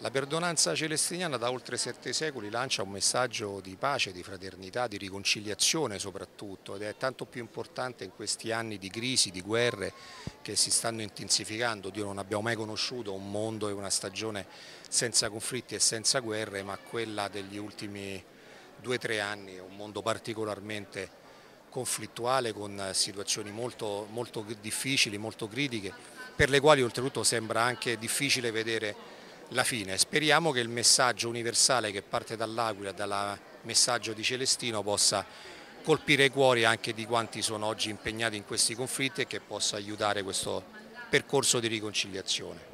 La perdonanza celestiniana da oltre sette secoli lancia un messaggio di pace, di fraternità, di riconciliazione soprattutto ed è tanto più importante in questi anni di crisi, di guerre che si stanno intensificando. Dio non abbiamo mai conosciuto un mondo e una stagione senza conflitti e senza guerre, ma quella degli ultimi due o tre anni è un mondo particolarmente conflittuale con situazioni molto, molto difficili, molto critiche, per le quali oltretutto sembra anche difficile vedere la fine. Speriamo che il messaggio universale che parte dall'Aquila, dal messaggio di Celestino possa colpire i cuori anche di quanti sono oggi impegnati in questi conflitti e che possa aiutare questo percorso di riconciliazione.